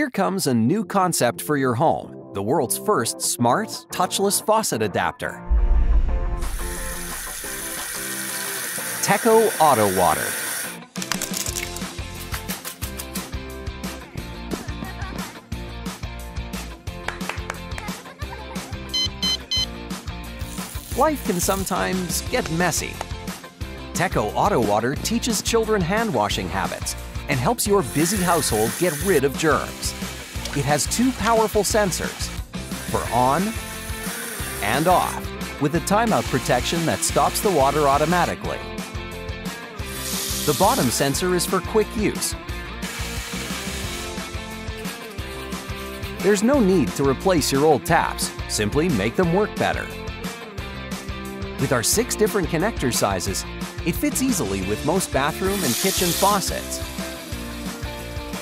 Here comes a new concept for your home, the world's first smart, touchless faucet adapter. Teco Auto Water. Life can sometimes get messy. Teco Auto Water teaches children hand washing habits and helps your busy household get rid of germs. It has two powerful sensors for on and off with a timeout protection that stops the water automatically. The bottom sensor is for quick use. There's no need to replace your old taps, simply make them work better. With our six different connector sizes, it fits easily with most bathroom and kitchen faucets.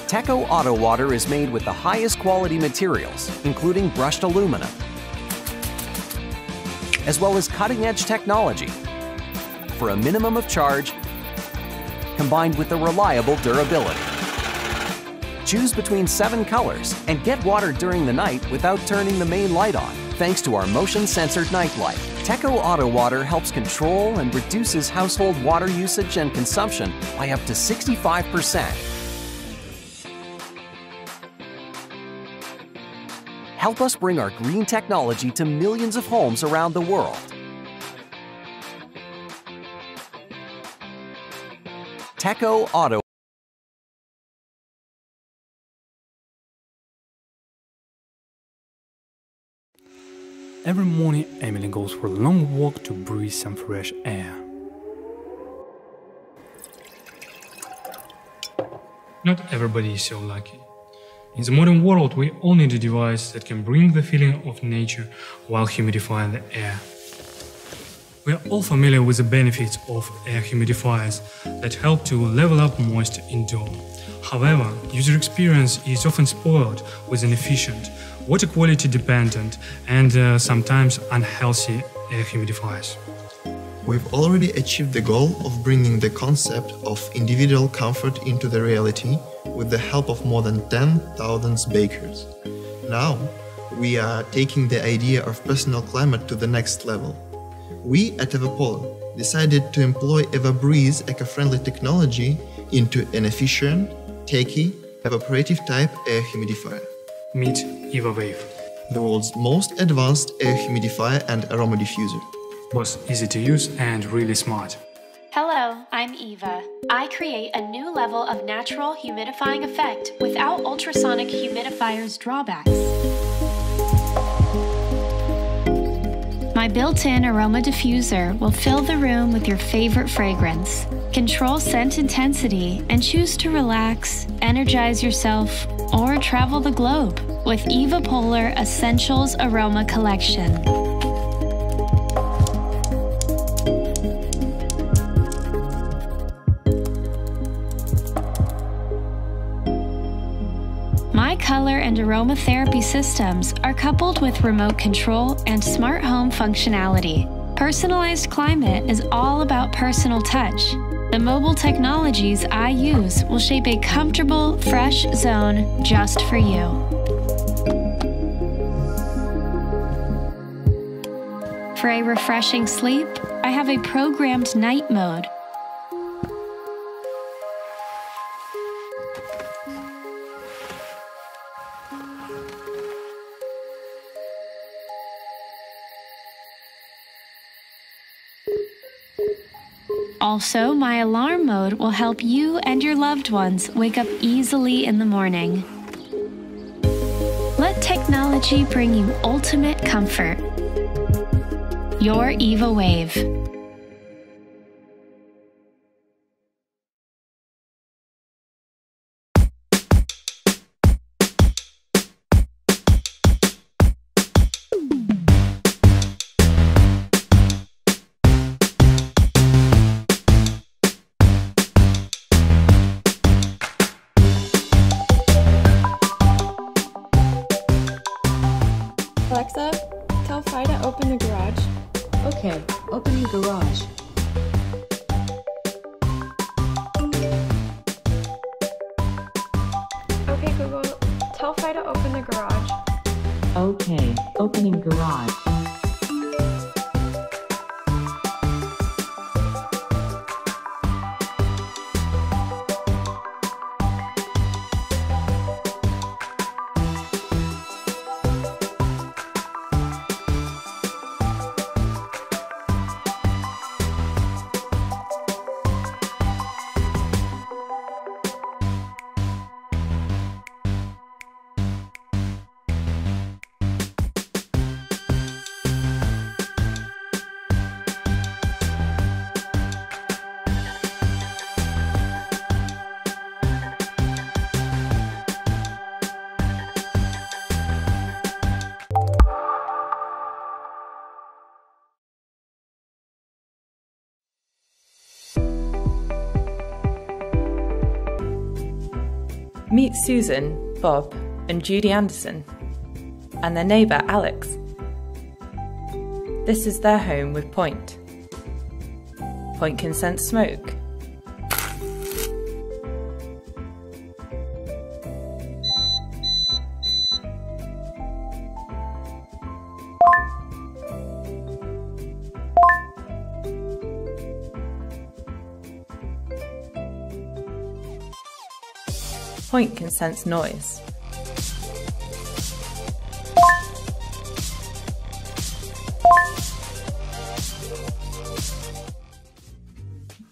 Teco Auto Water is made with the highest quality materials, including brushed aluminum, as well as cutting-edge technology for a minimum of charge combined with a reliable durability. Choose between seven colors and get water during the night without turning the main light on, thanks to our motion-sensored night light. Teco Auto Water helps control and reduces household water usage and consumption by up to 65%. Help us bring our green technology to millions of homes around the world. Teco Auto Every morning, Emily goes for a long walk to breathe some fresh air. Not everybody is so lucky. In the modern world, we all need a device that can bring the feeling of nature while humidifying the air. We are all familiar with the benefits of air humidifiers that help to level up moisture indoor. However, user experience is often spoiled with inefficient, water quality dependent, and uh, sometimes unhealthy air humidifiers. We've already achieved the goal of bringing the concept of individual comfort into the reality with the help of more than 10,000 bakers. Now, we are taking the idea of personal climate to the next level. We at Evapolar decided to employ EvaBreeze eco-friendly technology into an efficient, techy, evaporative type air humidifier. Meet EvaWave. The world's most advanced air humidifier and aroma diffuser. Was easy to use and really smart. I'm Eva. I create a new level of natural humidifying effect without ultrasonic humidifiers' drawbacks. My built in aroma diffuser will fill the room with your favorite fragrance. Control scent intensity and choose to relax, energize yourself, or travel the globe with Evapolar Essentials Aroma Collection. Color and aromatherapy systems are coupled with remote control and smart home functionality. Personalized climate is all about personal touch. The mobile technologies I use will shape a comfortable, fresh zone just for you. For a refreshing sleep, I have a programmed night mode Also, my alarm mode will help you and your loved ones wake up easily in the morning. Let technology bring you ultimate comfort. Your EvaWave. Okay, opening garage. Meet Susan, Bob, and Judy Anderson, and their neighbour Alex. This is their home with Point. Point can sense smoke. Point can sense noise.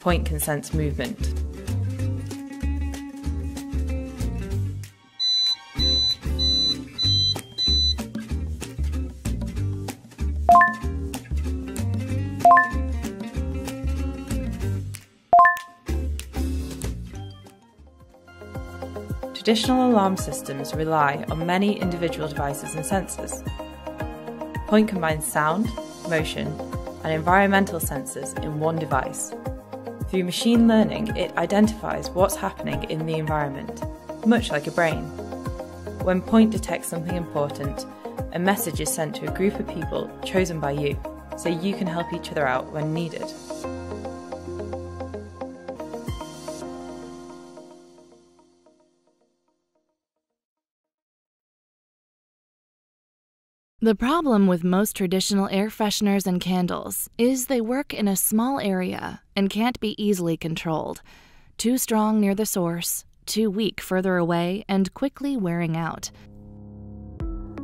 Point can sense movement. Traditional alarm systems rely on many individual devices and sensors. Point combines sound, motion, and environmental sensors in one device. Through machine learning, it identifies what's happening in the environment, much like a brain. When Point detects something important, a message is sent to a group of people chosen by you, so you can help each other out when needed. The problem with most traditional air fresheners and candles is they work in a small area and can't be easily controlled. Too strong near the source, too weak further away, and quickly wearing out.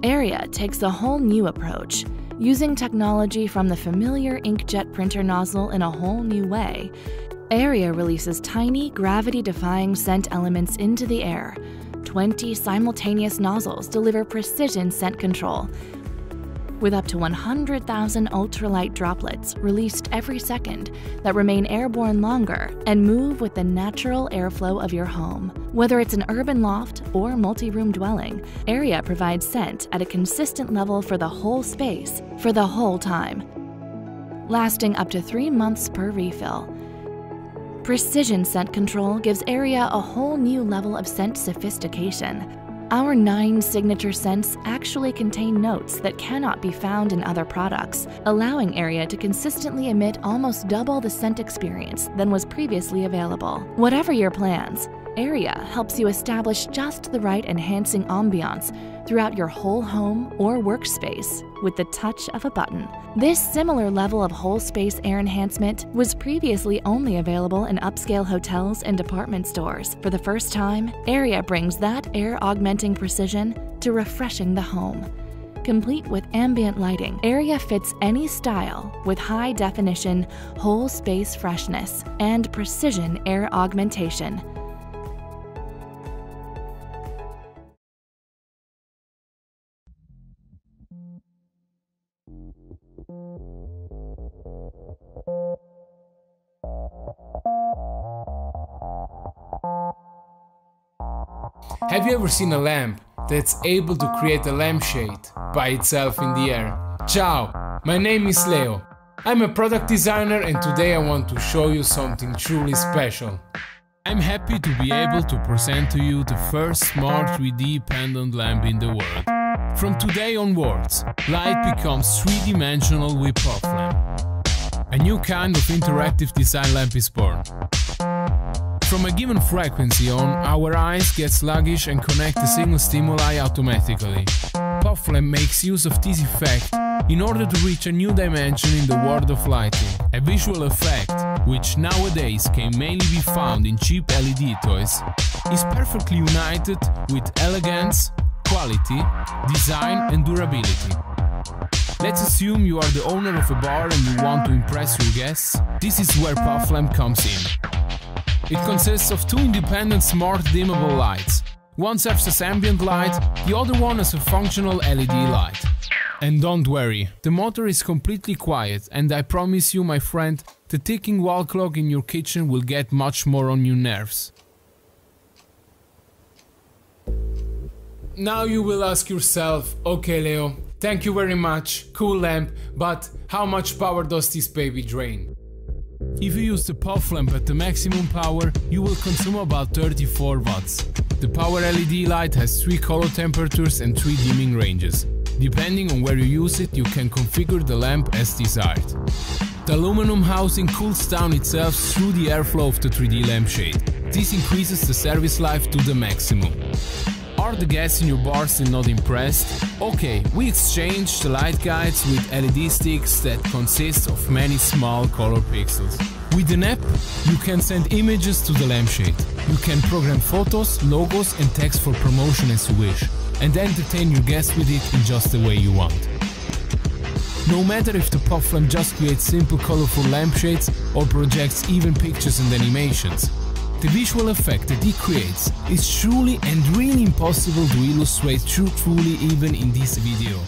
AIRIA takes a whole new approach, using technology from the familiar inkjet printer nozzle in a whole new way. AIRIA releases tiny, gravity defying scent elements into the air. 20 simultaneous nozzles deliver precision scent control, with up to 100,000 ultralight droplets released every second that remain airborne longer and move with the natural airflow of your home. Whether it's an urban loft or multi room dwelling, AIRIA provides scent at a consistent level for the whole space for the whole time, lasting up to three months per refill. Precision scent control gives AIRIA a whole new level of scent sophistication. Our nine signature scents actually contain notes that cannot be found in other products, allowing AIRIA to consistently emit almost double the scent experience than was previously available. Whatever your plans, AIRIA helps you establish just the right enhancing ambiance throughout your whole home or workspace with the touch of a button. This similar level of whole space air enhancement was previously only available in upscale hotels and department stores. For the first time, AIRIA brings that air augmenting precision to refreshing the home. Complete with ambient lighting, AIRIA fits any style with high definition, whole space freshness and precision air augmentation. Have you ever seen a lamp that's able to create a lampshade by itself in the air? Ciao, my name is Leo. I'm a product designer and today I want to show you something truly special. I'm happy to be able to present to you the first smart 3D pendant lamp in the world. From today onwards, light becomes three-dimensional with POV lamp. A new kind of interactive design lamp is born. From a given frequency on, our eyes get sluggish and connect the single stimuli automatically. POVLAMP makes use of this effect in order to reach a new dimension in the world of lighting. A visual effect, which nowadays can mainly be found in cheap LED toys, is perfectly united with elegance, quality, design and durability. Let's assume you are the owner of a bar and you want to impress your guests. This is where POVLAMP comes in. It consists of two independent smart dimmable lights. One serves as ambient light, the other one as a functional LED light. And don't worry, the motor is completely quiet and I promise you my friend, the ticking wall clock in your kitchen will get much more on your nerves. Now you will ask yourself, okay Leo, thank you very much, cool lamp, but how much power does this baby drain? If you use the POV lamp at the maximum power, you will consume about 34 watts. The power LED light has 3 color temperatures and 3 dimming ranges. Depending on where you use it, you can configure the lamp as desired. The aluminum housing cools down itself through the airflow of the 3D lampshade. This increases the service life to the maximum. Are the guests in your bar still not impressed? Okay, we exchanged the light guides with LED sticks that consist of many small color pixels. With an app, you can send images to the lampshade. You can program photos, logos and text for promotion as you wish, and entertain your guests with it in just the way you want. No matter if the pop POVLAMP just creates simple colorful lampshades or projects even pictures and animations, the visual effect that it creates is truly and really impossible to illustrate truthfully even in this video.